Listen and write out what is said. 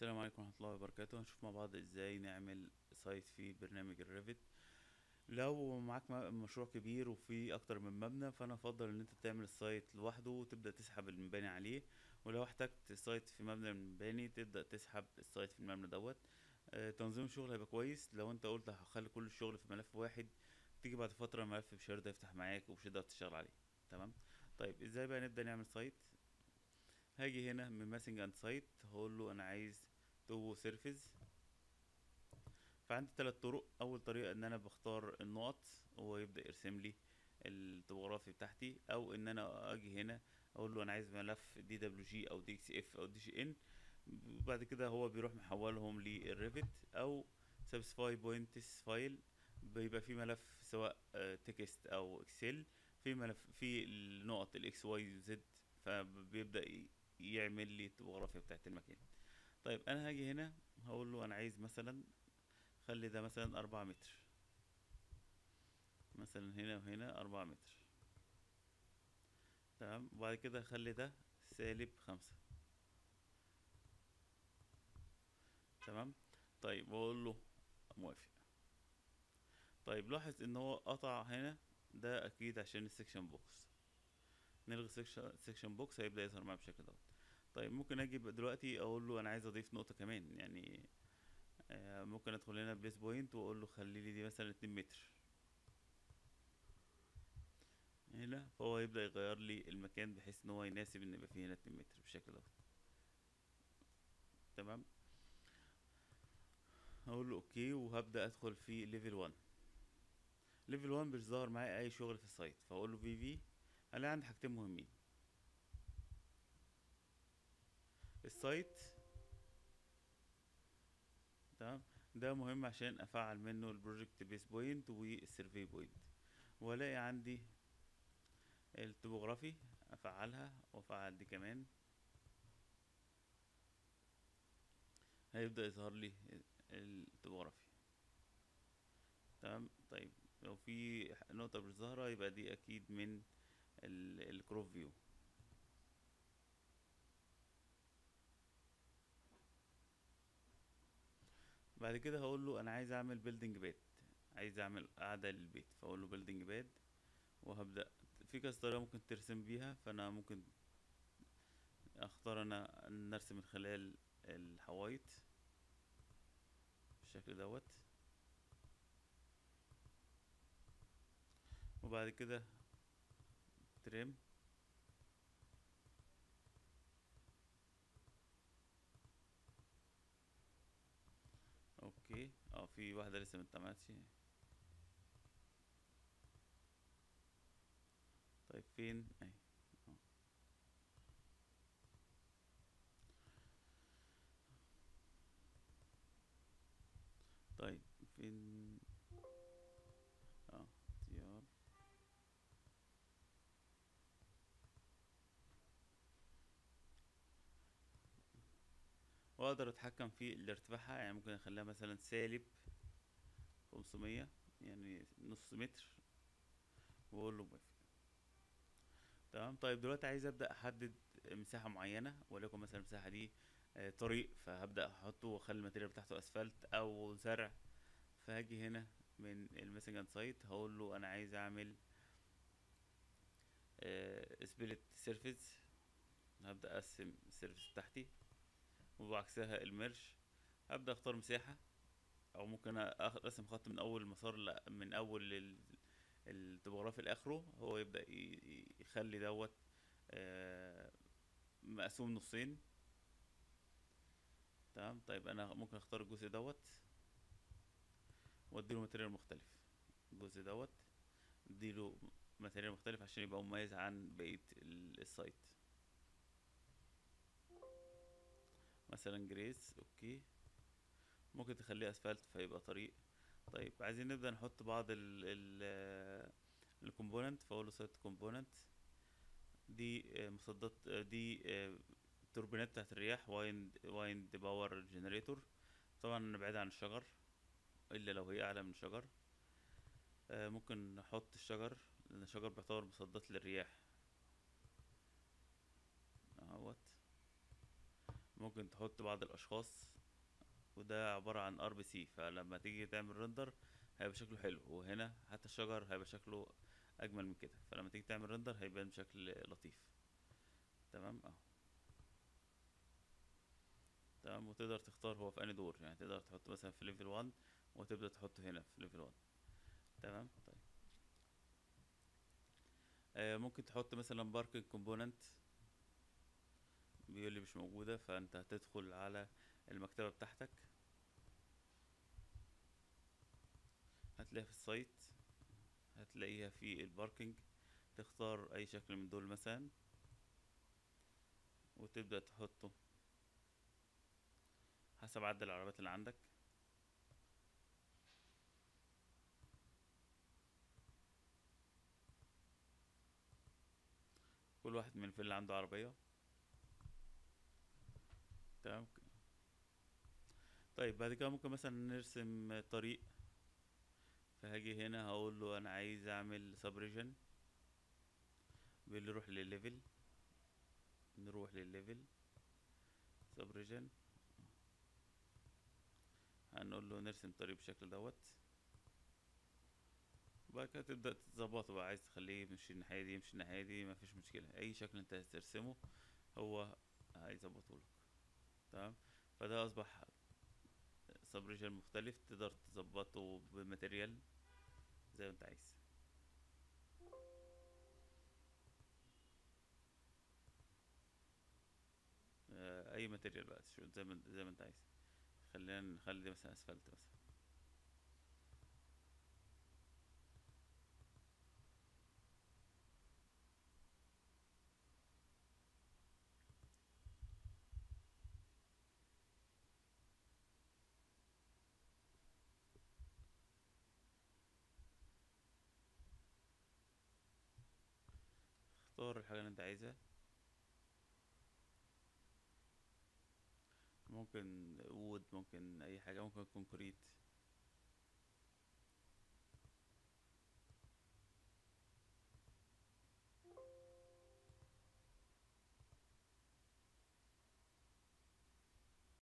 السلام عليكم ورحمة الله وبركاته. هنشوف مع بعض إزاي نعمل site في برنامج ال Revit لو معاك مشروع كبير وفي أكتر من مبنى فأنا أفضل إن أنت تعمل ال site لوحده وتبدأ تسحب المباني عليه. ولو احتجت site في مبنى من المباني تبدأ تسحب ال site في المبنى دوت. آه، تنظيم الشغل هيبقى كويس. لو أنت قلت هخلي كل الشغل في ملف واحد تيجي بعد فترة الملف مش هيرضى يفتح معاك ومش هتقدر تشتغل عليه. تمام؟ طيب إزاي بقى نبدأ نعمل site هاجي هنا من massing and site هقول له أنا عايز toposurface فعندي ثلاث طرق. أول طريقة إن أنا بختار النقط وهو يبدأ يرسم لي ال topography بتاعتي أو إن أنا أجي هنا أقول له أنا عايز ملف DWG أو DXF أو DGN بعد كده هو بيروح محولهم لل Revit أو specify points file بيبقى في ملف سواء text أو Excel في ملف في النقط ال X Y Z فبيبدأ يعمل لي ال topography بتاعت المكان طيب أنا هاجي هنا هقول له أنا عايز مثلا خلي ده مثلا أربعة متر. مثلا هنا وهنا أربعة متر. تمام؟ وبعد كده خلي ده سالب خمسة. تمام؟ طيب واقول له موافق. طيب لاحظ إن هو قطع هنا ده أكيد عشان ال section box. نلغي section box هيبدأ يظهر معايا بالشكل دوت. طيب ممكن أجي دلوقتي أقول له أنا عايز أضيف نقطة كمان يعني آه، ممكن أدخل هنا place point وأقول له خلي لي دي مثلا اتنين متر. هنا فهو يبدأ يغير لي المكان بحيث إن هو يناسب إن يبقى فيه هنا اتنين متر بالشكل دوت. تمام؟ هقول له okay وهبدأ أدخل في level 1 level 1 مش ظاهر معايا أي شغل في ال site فأقول له VV هلاقي عندي حاجتين مهمين. ال site تمام؟ ده مهم عشان أفعل منه ال project base point وال survey point وألاقي عندي ال topography أفعلها وأفعل دي كمان. هيبدأ يظهر لي ال topography. تمام؟ طيب لو في نقطة مش ظاهرة يبقى دي أكيد من ال crop view بعد كده هقول له أنا عايز أعمل building pad عايز أعمل قاعدة للبيت. فأقول له building pad وهبدأ. في كذا طريقة ممكن ترسم بيها فأنا ممكن أختار أنا ان ارسم من خلال الحوايط بالشكل دوت. وبعد كده تريم. أوكي. آه في واحدة لسه متعملتش طيب فين؟ أهي. آه. طيب فين؟ واقدر اتحكم في الارتفاعها يعني ممكن اخليها مثلا سالب خمسمية يعني نص متر واقول له موافق. تمام؟ طيب دلوقتي عايز أبدأ أحدد مساحة معينة وليكن مثلا المساحه دي آه، طريق فهبدأ أحطه وأخلي ال material بتاعته أسفلت أو زرع فهاجي هنا من ال massing site هقول له أنا عايز أعمل split surface هبدأ أقسم ال surface بتاعتي وبعكسها ال merge هبدأ أختار مساحة أو ممكن أرسم خط من أول المسار من أول ال- ال topography لآخره هو يبدأ يخلي دوت آه، مقسوم نصين. تمام؟ طيب أنا ممكن أختار الجزء دوت وأديله material مختلف. الجزء دوت أديله material مختلف عشان يبقى مميز عن بقية ال- ال site. مثلا grass okay. ممكن تخليه أسفلت فيبقى طريق. طيب عايزين نبدأ نحط بعض ال ال ال component فأقول له site component دي آه، مصدات آه، دي آه، التوربينات بتاعت الرياح wind wind power generator طبعا نبعد عن الشجر إلا لو هي أعلى من الشجر. آه، ممكن نحط الشجر لأن الشجر بيعتبر مصدات للرياح. ممكن تحط بعض الأشخاص وده عبارة عن RPC فلما تيجي تعمل render هيبقى شكله حلو وهنا حتى الشجر هيبقى شكله أجمل من كده فلما تيجي تعمل render هيبان بشكل لطيف. تمام؟ اهو تمام؟ وتقدر تختار هو في أنهي دور يعني تقدر تحط مثلا في level 1 وتبدأ تحطه هنا في level 1 تمام؟ طيب. آه ممكن تحط مثلا parking component بيقول لي مش موجودة فأنت هتدخل على المكتبة بتاعتك. هتلاقيها في ال site هتلاقيها في ال parking تختار أي شكل من دول مثلا وتبدأ تحطه حسب عدد العربيات اللي عندك. كل واحد من في اللي عنده عربية. تمام طيب بعد كده ممكن مثلا نرسم طريق. فهاجي هنا هقول له أنا عايز أعمل subregion بيقول لي روح لل level نروح لل level subregion هنقول له نرسم طريق بالشكل دوت. وبعد كده تبدأ تظبطه بقى. عايز تخليه يمشي الناحية دي يمشي الناحية دي مفيش مشكلة. أي شكل أنت هترسمه هو هيظبطه لك. تمام؟ فده أصبح subregion مختلف تقدر تظبطه ب material زي ما أنت عايز. آه، أي material بقى زي ما زي ما أنت عايز. خلينا نخلي مثلا أسفلت مثلا. اختار الحاجة اللي أنت عايزها. ممكن وود ممكن أي حاجة ممكن كونكريت